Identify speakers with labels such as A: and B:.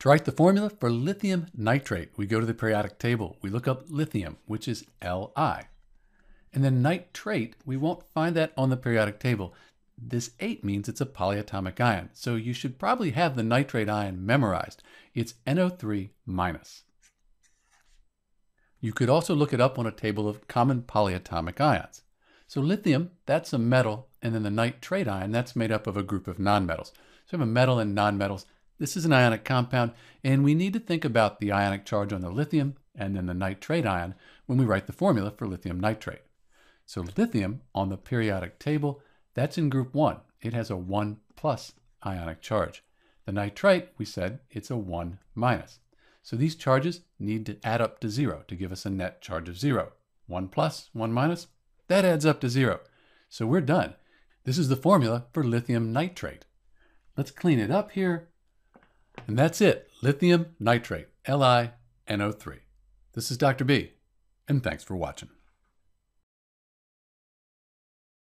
A: To write the formula for lithium nitrate, we go to the periodic table. We look up lithium, which is Li. And then nitrate, we won't find that on the periodic table. This ate means it's a polyatomic ion, so you should probably have the nitrate ion memorized. It's NO3 minus. You could also look it up on a table of common polyatomic ions. So lithium, that's a metal, and then the nitrate ion, that's made up of a group of nonmetals. So we have a metal and nonmetals. This is an ionic compound, and we need to think about the ionic charge on the lithium and then the nitrate ion when we write the formula for lithium nitrate. So lithium on the periodic table, that's in group 1. It has a 1 plus ionic charge. The nitrate, we said, it's a 1 minus. So these charges need to add up to 0 to give us a net charge of 0. 1 plus, 1 minus, that adds up to 0. So we're done. This is the formula for lithium nitrate. Let's clean it up here. And that's it, lithium nitrate, LiNO3. This is Dr. B, and thanks for watching.